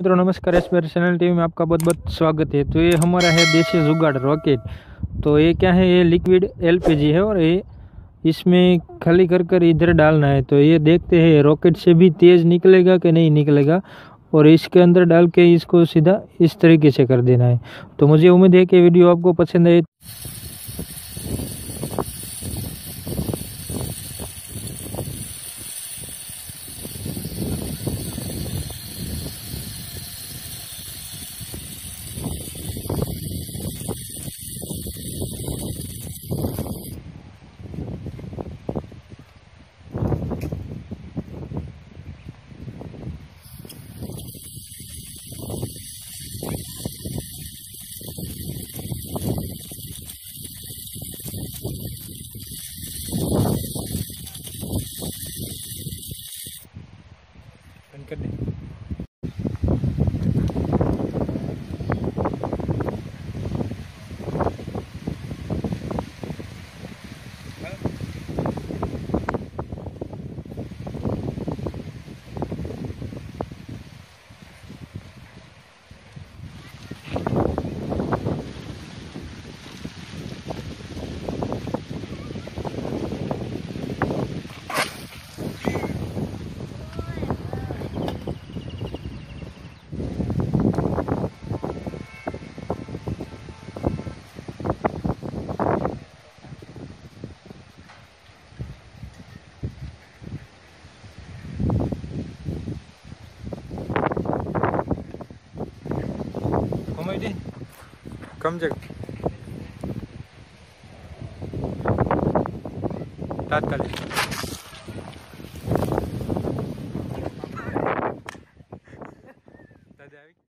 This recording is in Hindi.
मित्रों, नमस्कार, एस पी चैनल टीवी में आपका बहुत बहुत स्वागत है। तो ये हमारा है देसी जुगाड़ रॉकेट। तो ये क्या है? ये लिक्विड एलपीजी है और ये इसमें खाली कर कर इधर डालना है। तो ये देखते हैं रॉकेट से भी तेज़ निकलेगा कि नहीं निकलेगा? और इसके अंदर डाल के इसको सीधा इस तरीके से कर देना है। तो मुझे उम्मीद है कि वीडियो आपको पसंद आए। कम जगह तात्कालिक।